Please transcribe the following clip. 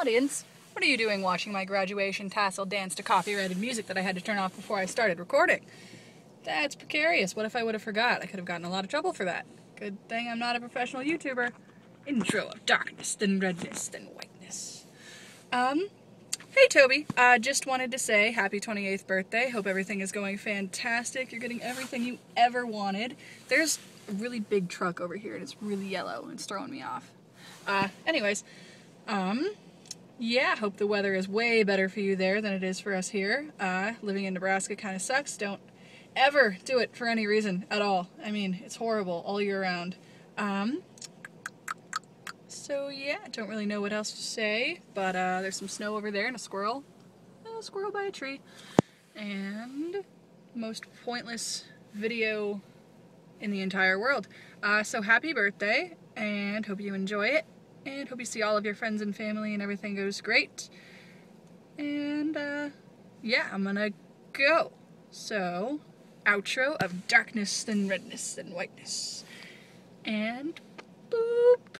Audience, what are you doing watching my graduation tassel dance to copyrighted music that I had to turn off before I started recording? That's precarious. What if I would have forgot? I could have gotten a lot of trouble for that. Good thing I'm not a professional YouTuber. Intro of darkness, then redness, then whiteness. Um, hey Toby, uh, just wanted to say happy 28th birthday. Hope everything is going fantastic. You're getting everything you ever wanted. There's a really big truck over here and it's really yellow and it's throwing me off. Uh, anyways, um, yeah, hope the weather is way better for you there than it is for us here. Uh, living in Nebraska kind of sucks. Don't ever do it for any reason at all. I mean, it's horrible all year round. Um, so yeah, don't really know what else to say, but uh, there's some snow over there and a squirrel. A squirrel by a tree. And most pointless video in the entire world. Uh, so happy birthday, and hope you enjoy it, and hope you see all of your friends and family and everything goes great. And uh, yeah, I'm gonna go. So, outro of darkness, then redness, then whiteness. And.